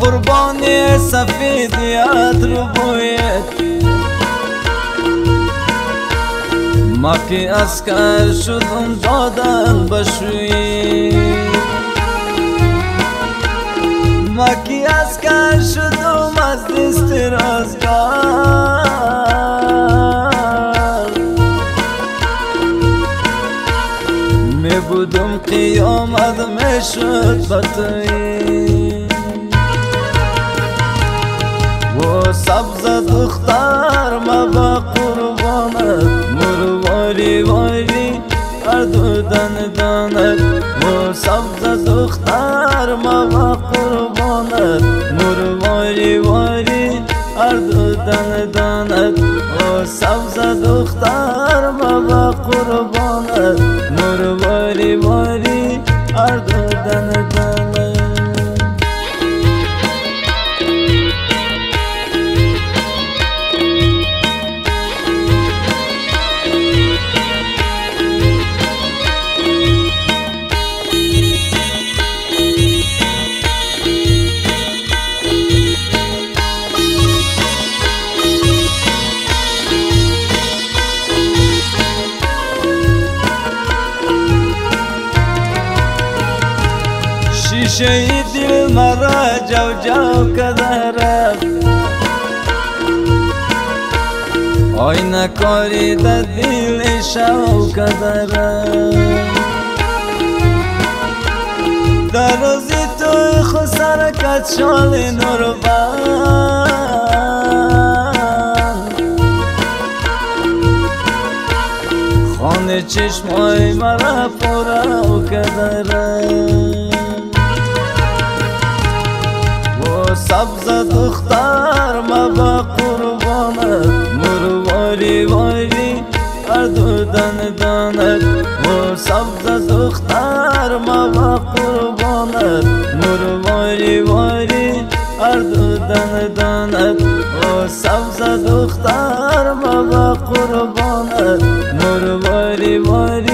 قربانی سفید یاد رو بوید ما که اسکر شدم دادن بشوی. ما که اسکر شدم از دست رازگار. می بودم قیامت می شد بطایی سبز دختر ما با قربانت مرواری واری هر دو دن دانت و سبز دختر ما با قربانت مرواری واری هر دو دن دانت و سبز دختر ما با قربانت شیشه دل مرا جو جو کدره آینه کاری در دل شو کدره در روزی توی خسر کت شال نور خانه چشمای مرا پره و سبز دختر ما با قربانت مرواری واری هر دو دن دانت و سبز دختر ما با قربانت مرواری واری هر دو دن دانت و سبز دختر ما با قربانت مرواری واری.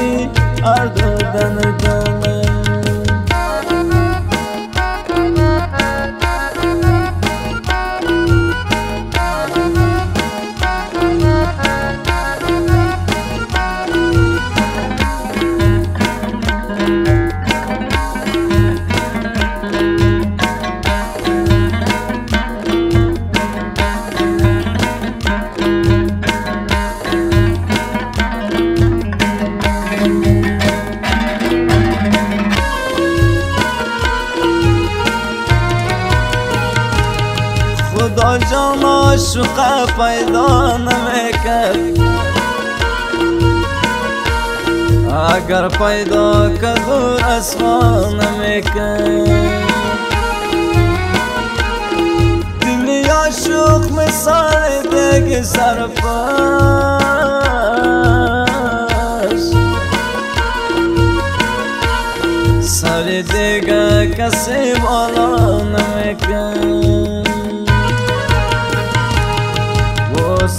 عاشق پیدا نمی‌کرد. اگر پیدا کدور اسمان نمی‌کرد. دلی عاشق مثال دیگه سرپاش سر دیگه کسی بالا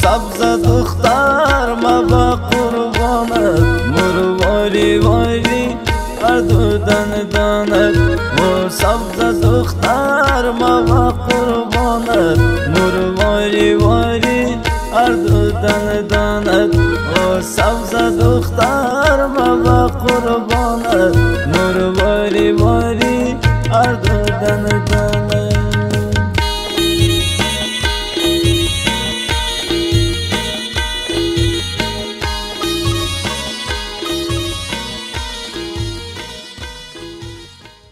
سبز دختر ما با قربانت مرواری واری دو دن دانت و سبز دختر ما با قربانت مرواری واری دو دن دانت و سبز دختر ما با قربانت مرواری واری